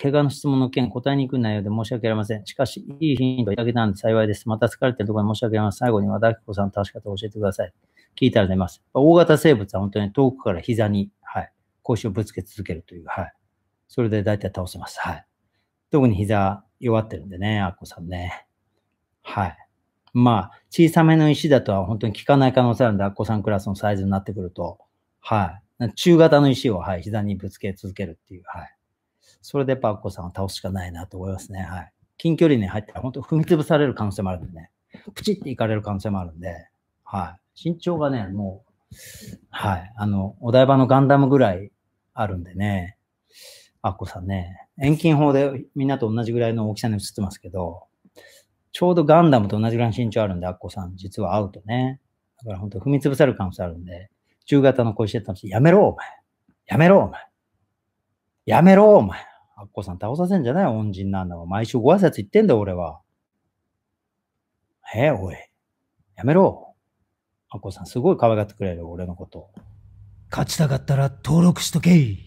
怪我の質問の件答えにくい内容で申し訳ありません。しかし、いいヒントいただけたので幸いです。また疲れてるところに申し訳ありません。最後に和田明子さんの倒し方を教えてください。聞いたら出ます。大型生物は本当に遠くから膝に、はい、腰をぶつけ続けるという、はい。それで大体倒せます。はい。特に膝弱ってるんでね、アッコさんね。はい。まあ、小さめの石だとは本当に効かない可能性あるんで、アッコさんクラスのサイズになってくると、はい。中型の石を、はい、膝にぶつけ続けるっていう、はい。それでパッコさんを倒すしかないなと思いますね。はい。近距離に入ったら本当踏み潰される可能性もあるんでね。プチっていかれる可能性もあるんで、はい。身長がね、もう、はい。あの、お台場のガンダムぐらいあるんでね。アッコさんね。遠近法でみんなと同じぐらいの大きさに映ってますけど、ちょうどガンダムと同じぐらいの身長あるんで、アッコさん、実は会うとね。だから本当踏み潰される可能性あるんで、中型の声してたんです。やめろ、お前。やめろ、お前。やめろ、お前。アッコさん倒させんじゃない恩人なんだ。毎週ご挨拶言ってんだよ、俺は。えおい。やめろ。アッコさん、すごい可愛がってくれる、俺のこと。勝ちたかったら登録しとけ。